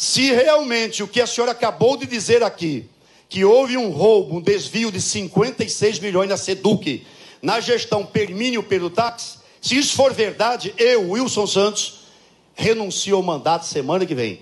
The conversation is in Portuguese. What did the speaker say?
Se realmente o que a senhora acabou de dizer aqui, que houve um roubo, um desvio de 56 milhões na SEDUC, na gestão Permínio pelo táxi, se isso for verdade, eu, Wilson Santos, renuncio ao mandato semana que vem.